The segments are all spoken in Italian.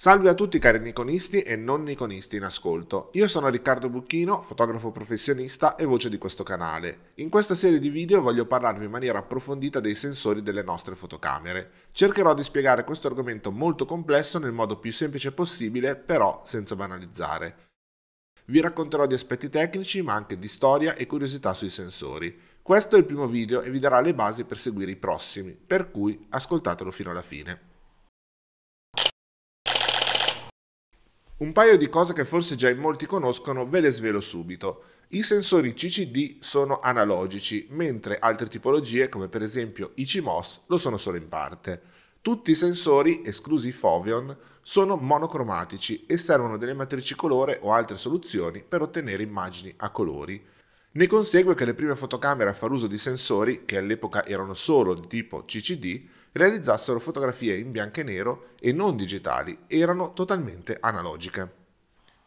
Salve a tutti cari niconisti e non niconisti in ascolto. Io sono Riccardo Bucchino, fotografo professionista e voce di questo canale. In questa serie di video voglio parlarvi in maniera approfondita dei sensori delle nostre fotocamere. Cercherò di spiegare questo argomento molto complesso nel modo più semplice possibile, però senza banalizzare. Vi racconterò di aspetti tecnici, ma anche di storia e curiosità sui sensori. Questo è il primo video e vi darà le basi per seguire i prossimi, per cui ascoltatelo fino alla fine. Un paio di cose che forse già in molti conoscono ve le svelo subito. I sensori CCD sono analogici, mentre altre tipologie, come per esempio i CMOS, lo sono solo in parte. Tutti i sensori, esclusi i Foveon, sono monocromatici e servono delle matrici colore o altre soluzioni per ottenere immagini a colori. Ne consegue che le prime fotocamere a far uso di sensori, che all'epoca erano solo di tipo CCD, realizzassero fotografie in bianco e nero e non digitali, erano totalmente analogiche.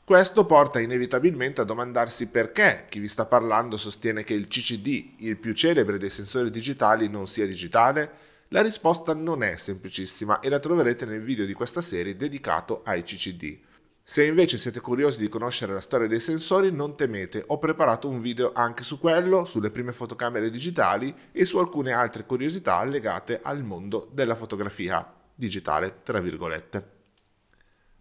Questo porta inevitabilmente a domandarsi perché chi vi sta parlando sostiene che il CCD, il più celebre dei sensori digitali, non sia digitale? La risposta non è semplicissima e la troverete nel video di questa serie dedicato ai CCD. Se invece siete curiosi di conoscere la storia dei sensori, non temete, ho preparato un video anche su quello, sulle prime fotocamere digitali e su alcune altre curiosità legate al mondo della fotografia digitale, tra virgolette.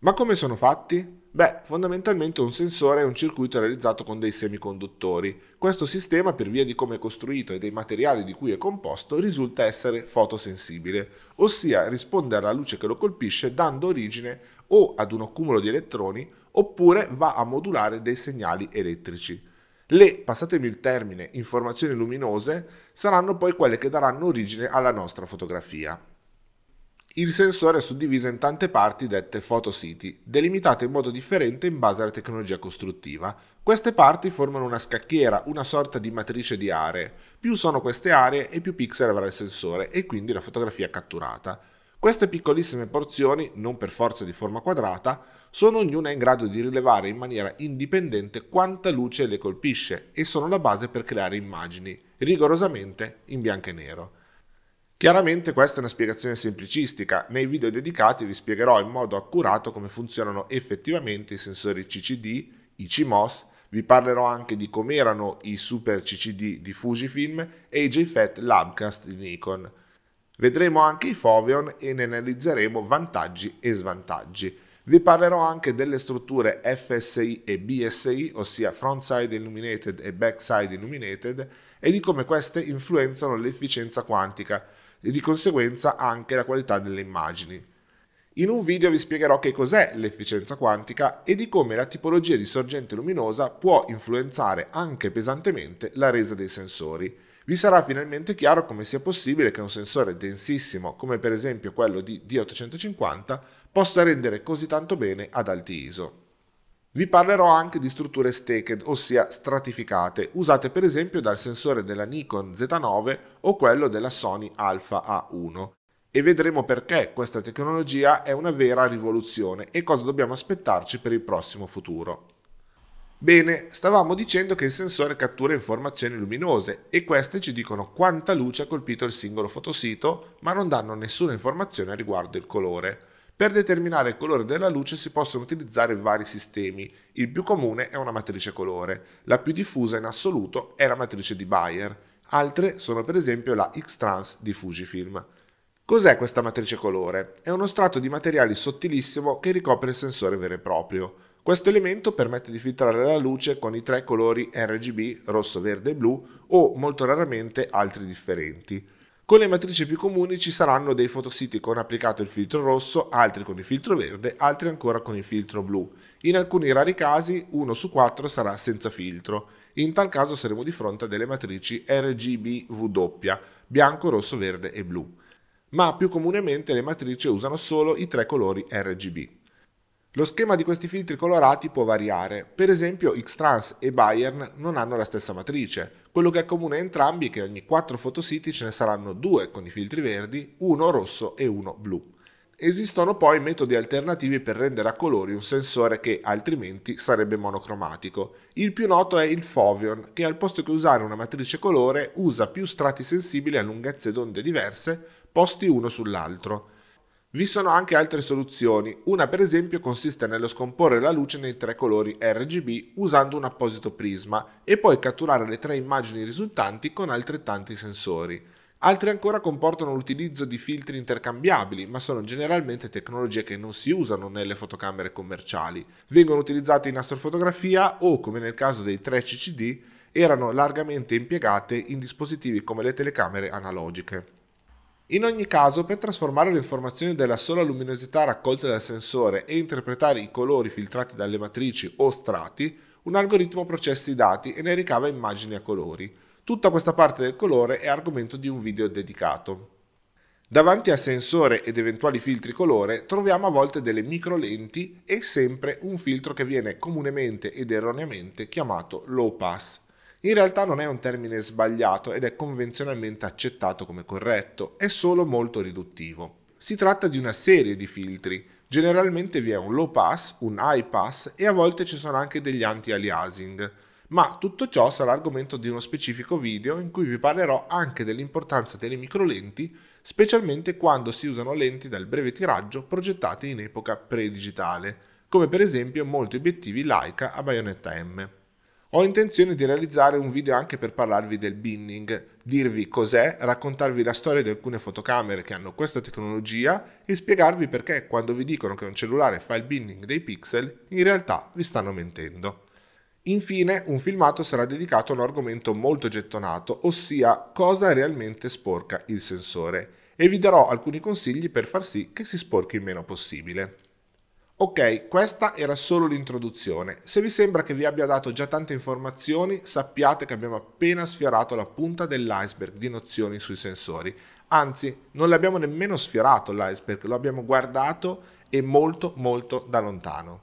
Ma come sono fatti? Beh, fondamentalmente un sensore è un circuito realizzato con dei semiconduttori. Questo sistema, per via di come è costruito e dei materiali di cui è composto, risulta essere fotosensibile, ossia risponde alla luce che lo colpisce dando origine o ad un accumulo di elettroni oppure va a modulare dei segnali elettrici. Le, passatemi il termine, informazioni luminose saranno poi quelle che daranno origine alla nostra fotografia. Il sensore è suddiviso in tante parti dette photocity, delimitate in modo differente in base alla tecnologia costruttiva. Queste parti formano una scacchiera, una sorta di matrice di aree. Più sono queste aree e più pixel avrà il sensore e quindi la fotografia catturata. Queste piccolissime porzioni, non per forza di forma quadrata, sono ognuna in grado di rilevare in maniera indipendente quanta luce le colpisce e sono la base per creare immagini, rigorosamente in bianco e nero. Chiaramente questa è una spiegazione semplicistica, nei video dedicati vi spiegherò in modo accurato come funzionano effettivamente i sensori CCD, i CMOS, vi parlerò anche di come erano i Super CCD di Fujifilm e i JFET Labcast di Nikon. Vedremo anche i Foveon e ne analizzeremo vantaggi e svantaggi. Vi parlerò anche delle strutture FSI e BSI, ossia Frontside Illuminated e Backside Illuminated, e di come queste influenzano l'efficienza quantica e di conseguenza anche la qualità delle immagini. In un video vi spiegherò che cos'è l'efficienza quantica e di come la tipologia di sorgente luminosa può influenzare anche pesantemente la resa dei sensori vi sarà finalmente chiaro come sia possibile che un sensore densissimo, come per esempio quello di D850, possa rendere così tanto bene ad alti ISO. Vi parlerò anche di strutture staked, ossia stratificate, usate per esempio dal sensore della Nikon Z9 o quello della Sony Alpha A1 e vedremo perché questa tecnologia è una vera rivoluzione e cosa dobbiamo aspettarci per il prossimo futuro. Bene, stavamo dicendo che il sensore cattura informazioni luminose e queste ci dicono quanta luce ha colpito il singolo fotosito, ma non danno nessuna informazione riguardo il colore. Per determinare il colore della luce si possono utilizzare vari sistemi. Il più comune è una matrice colore, la più diffusa in assoluto è la matrice di Bayer. Altre sono per esempio la X-Trans di Fujifilm. Cos'è questa matrice colore? È uno strato di materiali sottilissimo che ricopre il sensore vero e proprio. Questo elemento permette di filtrare la luce con i tre colori RGB, rosso, verde e blu, o molto raramente altri differenti. Con le matrici più comuni ci saranno dei fotositi con applicato il filtro rosso, altri con il filtro verde, altri ancora con il filtro blu. In alcuni rari casi uno su quattro sarà senza filtro. In tal caso saremo di fronte a delle matrici RGBW, bianco, rosso, verde e blu. Ma più comunemente le matrici usano solo i tre colori RGB. Lo schema di questi filtri colorati può variare, per esempio X-Trans e Bayern non hanno la stessa matrice. Quello che accomuna entrambi è che ogni 4 fotositi ce ne saranno due con i filtri verdi, uno rosso e uno blu. Esistono poi metodi alternativi per rendere a colori un sensore che altrimenti sarebbe monocromatico. Il più noto è il Foveon, che al posto che usare una matrice colore usa più strati sensibili a lunghezze d'onde diverse posti uno sull'altro. Vi sono anche altre soluzioni, una per esempio consiste nello scomporre la luce nei tre colori RGB usando un apposito prisma e poi catturare le tre immagini risultanti con altrettanti sensori. Altre ancora comportano l'utilizzo di filtri intercambiabili, ma sono generalmente tecnologie che non si usano nelle fotocamere commerciali. Vengono utilizzate in astrofotografia o, come nel caso dei 3 CCD, erano largamente impiegate in dispositivi come le telecamere analogiche. In ogni caso, per trasformare le informazioni della sola luminosità raccolte dal sensore e interpretare i colori filtrati dalle matrici o strati, un algoritmo processa i dati e ne ricava immagini a colori. Tutta questa parte del colore è argomento di un video dedicato. Davanti a sensore ed eventuali filtri colore troviamo a volte delle micro lenti e sempre un filtro che viene comunemente ed erroneamente chiamato low pass. In realtà non è un termine sbagliato ed è convenzionalmente accettato come corretto, è solo molto riduttivo. Si tratta di una serie di filtri, generalmente vi è un low pass, un high pass e a volte ci sono anche degli anti-aliasing ma tutto ciò sarà argomento di uno specifico video in cui vi parlerò anche dell'importanza delle microlenti, specialmente quando si usano lenti dal breve tiraggio progettate in epoca pre-digitale, come per esempio molti obiettivi Leica a baionetta M. Ho intenzione di realizzare un video anche per parlarvi del binning, dirvi cos'è, raccontarvi la storia di alcune fotocamere che hanno questa tecnologia e spiegarvi perché quando vi dicono che un cellulare fa il binning dei pixel, in realtà vi stanno mentendo. Infine, un filmato sarà dedicato a un argomento molto gettonato, ossia cosa realmente sporca il sensore, e vi darò alcuni consigli per far sì che si sporchi il meno possibile. Ok, questa era solo l'introduzione. Se vi sembra che vi abbia dato già tante informazioni, sappiate che abbiamo appena sfiorato la punta dell'iceberg di nozioni sui sensori. Anzi, non l'abbiamo nemmeno sfiorato l'iceberg, lo abbiamo guardato e molto molto da lontano.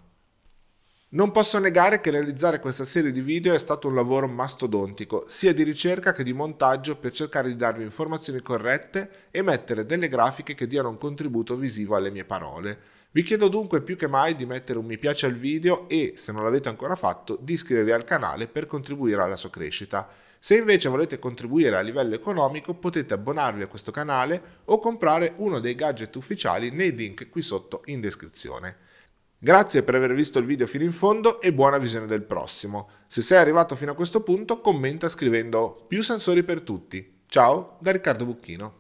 Non posso negare che realizzare questa serie di video è stato un lavoro mastodontico, sia di ricerca che di montaggio per cercare di darvi informazioni corrette e mettere delle grafiche che diano un contributo visivo alle mie parole. Vi chiedo dunque più che mai di mettere un mi piace al video e, se non l'avete ancora fatto, di iscrivervi al canale per contribuire alla sua crescita. Se invece volete contribuire a livello economico potete abbonarvi a questo canale o comprare uno dei gadget ufficiali nei link qui sotto in descrizione. Grazie per aver visto il video fino in fondo e buona visione del prossimo. Se sei arrivato fino a questo punto commenta scrivendo più sensori per tutti. Ciao da Riccardo Bucchino.